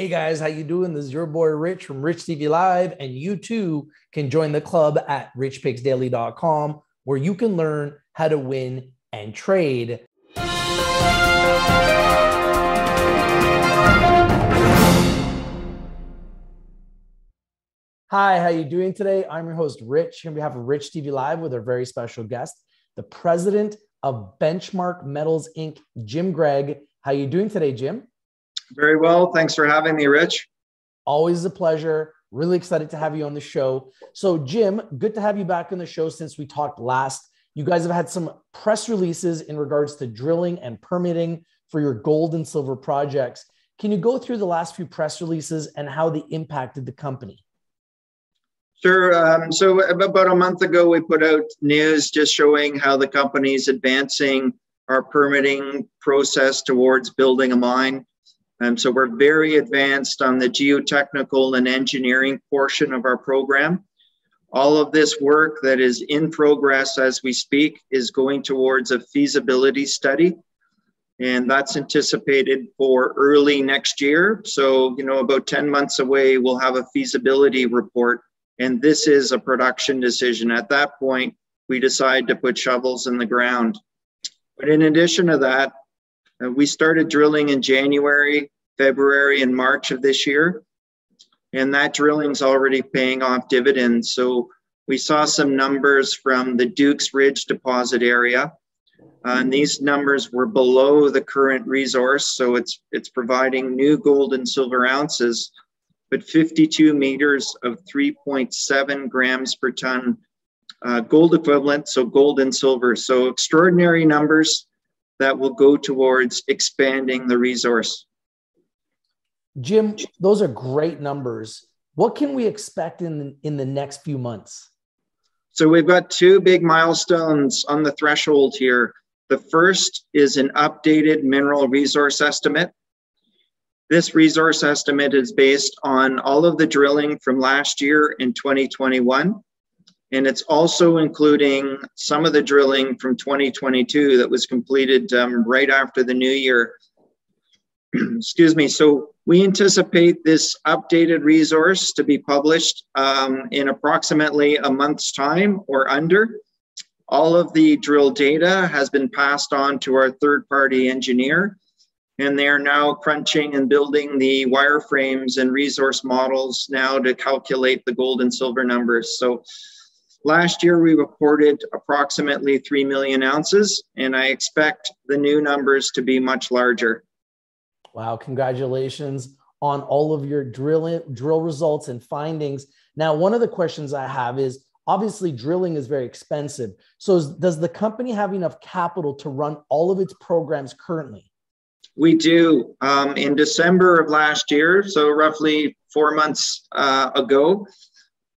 Hey guys, how you doing? This is your boy Rich from Rich TV Live, and you too can join the club at richpicksdaily.com where you can learn how to win and trade. Hi, how you doing today? I'm your host Rich on behalf of Rich TV Live with our very special guest, the president of Benchmark Metals Inc., Jim Greig. How you doing today, Jim? Very well. Thanks for having me, Rich. Always a pleasure. Really excited to have you on the show. So, Jim, good to have you back on the show since we talked last. You guys have had some press releases in regards to drilling and permitting for your gold and silver projects. Can you go through the last few press releases and how they impacted the company? Sure. Um, so, about a month ago, we put out news just showing how the company is advancing our permitting process towards building a mine. Um, so we're very advanced on the geotechnical and engineering portion of our program. All of this work that is in progress as we speak is going towards a feasibility study. And that's anticipated for early next year. So, you know, about 10 months away, we'll have a feasibility report. And this is a production decision. At that point, we decide to put shovels in the ground. But in addition to that, uh, we started drilling in January, February, and March of this year. And that drilling's already paying off dividends. So we saw some numbers from the Dukes Ridge deposit area. Uh, and these numbers were below the current resource. So it's, it's providing new gold and silver ounces, but 52 meters of 3.7 grams per ton uh, gold equivalent, so gold and silver. So extraordinary numbers that will go towards expanding the resource. Jim, those are great numbers. What can we expect in in the next few months? So we've got two big milestones on the threshold here. The first is an updated mineral resource estimate. This resource estimate is based on all of the drilling from last year in 2021. And it's also including some of the drilling from 2022 that was completed um, right after the new year. Excuse me. So we anticipate this updated resource to be published um, in approximately a month's time or under. All of the drill data has been passed on to our third party engineer, and they are now crunching and building the wireframes and resource models now to calculate the gold and silver numbers. So last year we reported approximately 3 million ounces, and I expect the new numbers to be much larger. Wow, congratulations on all of your drill, drill results and findings. Now, one of the questions I have is obviously drilling is very expensive. So, is, does the company have enough capital to run all of its programs currently? We do. Um, in December of last year, so roughly four months uh, ago,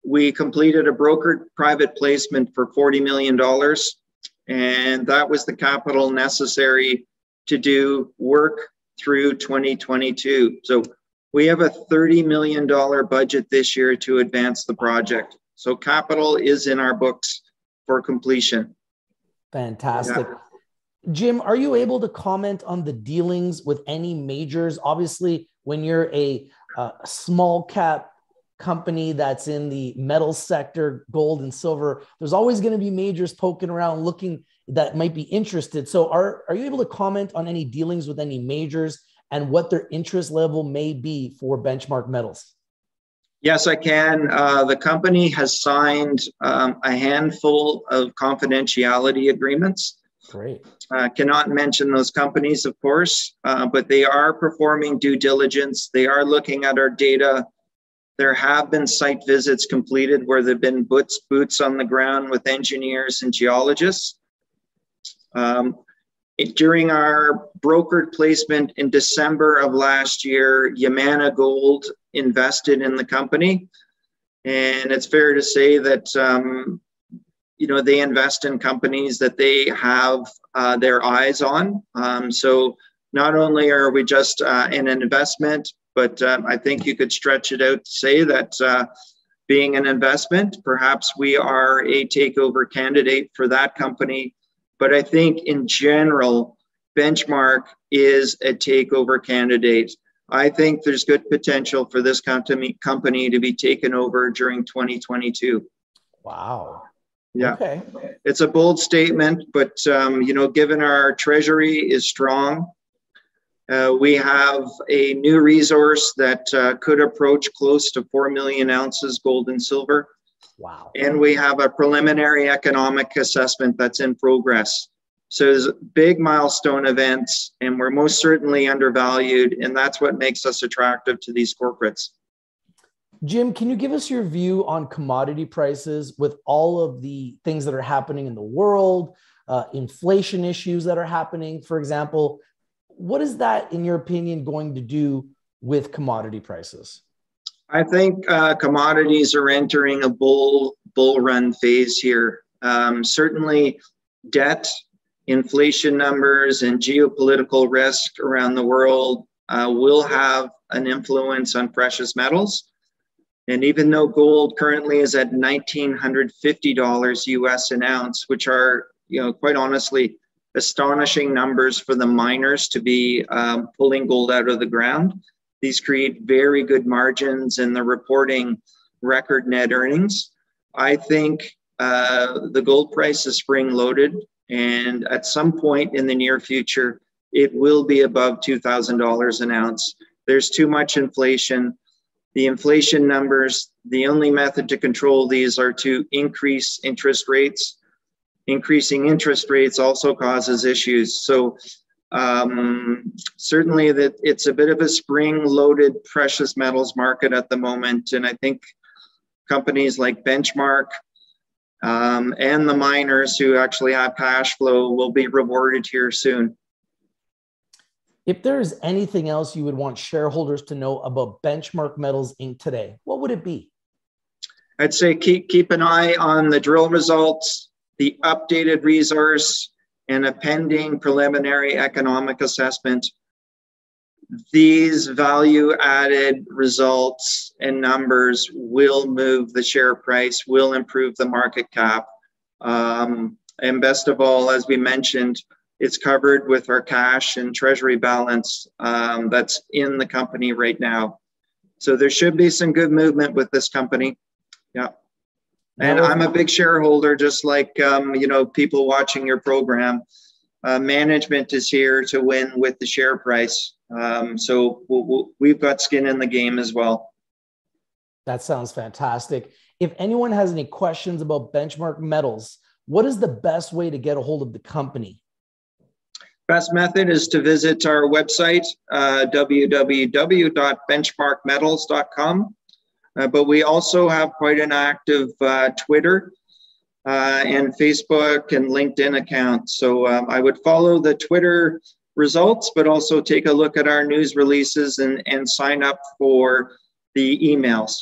we completed a brokered private placement for $40 million. And that was the capital necessary to do work through 2022. So we have a $30 million budget this year to advance the project. So capital is in our books for completion. Fantastic. Yeah. Jim, are you able to comment on the dealings with any majors? Obviously, when you're a, a small cap company that's in the metal sector, gold and silver, there's always going to be majors poking around looking that might be interested. So are, are you able to comment on any dealings with any majors and what their interest level may be for benchmark metals? Yes, I can. Uh, the company has signed um, a handful of confidentiality agreements. Great. Uh, cannot mention those companies, of course, uh, but they are performing due diligence. They are looking at our data. There have been site visits completed where there have been boots, boots on the ground with engineers and geologists. Um, it, during our brokered placement in December of last year, Yamana Gold invested in the company. And it's fair to say that, um, you know, they invest in companies that they have uh, their eyes on. Um, so not only are we just uh, in an investment, but um, I think you could stretch it out to say that uh, being an investment, perhaps we are a takeover candidate for that company but I think in general, Benchmark is a takeover candidate. I think there's good potential for this company company to be taken over during 2022. Wow. Yeah. Okay. It's a bold statement, but um, you know, given our treasury is strong, uh, we have a new resource that uh, could approach close to 4 million ounces gold and silver. Wow. And we have a preliminary economic assessment that's in progress. So there's big milestone events, and we're most certainly undervalued, and that's what makes us attractive to these corporates. Jim, can you give us your view on commodity prices with all of the things that are happening in the world, uh, inflation issues that are happening, for example? What is that, in your opinion, going to do with commodity prices? I think uh, commodities are entering a bull bull run phase here. Um, certainly, debt, inflation numbers, and geopolitical risk around the world uh, will have an influence on precious metals. And even though gold currently is at $1,950 US an ounce, which are, you know, quite honestly, astonishing numbers for the miners to be um, pulling gold out of the ground. These create very good margins and they're reporting record net earnings. I think uh, the gold price is spring loaded, and at some point in the near future, it will be above $2,000 an ounce. There's too much inflation the inflation numbers, the only method to control these are to increase interest rates. Increasing interest rates also causes issues. So um, certainly that it's a bit of a spring-loaded precious metals market at the moment, and I think companies like Benchmark um, and the miners who actually have cash flow will be rewarded here soon. If there is anything else you would want shareholders to know about Benchmark Metals Inc. today, what would it be? I'd say keep keep an eye on the drill results, the updated resource, and a pending preliminary economic assessment. These value added results and numbers will move the share price, will improve the market cap. Um, and best of all, as we mentioned, it's covered with our cash and treasury balance um, that's in the company right now. So there should be some good movement with this company. Yeah. And I'm a big shareholder, just like um, you know people watching your program. Uh, management is here to win with the share price, um, so we'll, we have got skin in the game as well. That sounds fantastic. If anyone has any questions about benchmark metals, what is the best way to get a hold of the company? Best method is to visit our website, uh, www.benchmarkmetals.com. Uh, but we also have quite an active uh, Twitter uh, and Facebook and LinkedIn account. So um, I would follow the Twitter results, but also take a look at our news releases and, and sign up for the emails.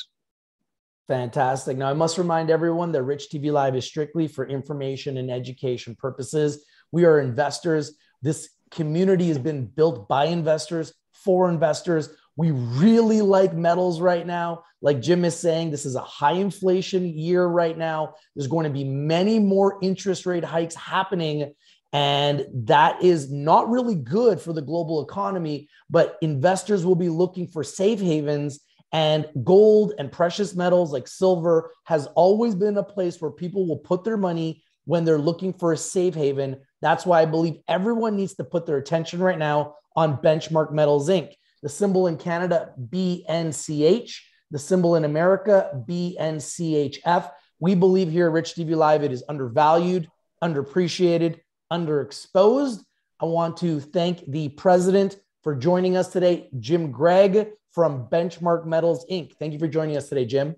Fantastic. Now, I must remind everyone that Rich TV Live is strictly for information and education purposes. We are investors. This community has been built by investors for investors. We really like metals right now. Like Jim is saying, this is a high inflation year right now. There's going to be many more interest rate hikes happening. And that is not really good for the global economy. But investors will be looking for safe havens. And gold and precious metals like silver has always been a place where people will put their money when they're looking for a safe haven. That's why I believe everyone needs to put their attention right now on Benchmark Metals Inc. The symbol in Canada, BNCH. The symbol in America, BNCHF. We believe here at Rich TV Live it is undervalued, underappreciated, underexposed. I want to thank the president for joining us today, Jim Greig from Benchmark Metals Inc. Thank you for joining us today, Jim.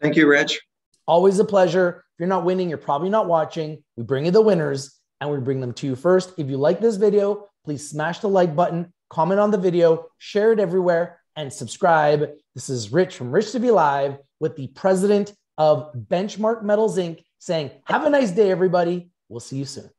Thank you, Rich. Always a pleasure. If you're not winning, you're probably not watching. We bring you the winners and we bring them to you first. If you like this video, please smash the like button, comment on the video, share it everywhere, and subscribe. This is Rich from Rich TV Live with the president of Benchmark Metals Inc. saying, Have a nice day, everybody. We'll see you soon.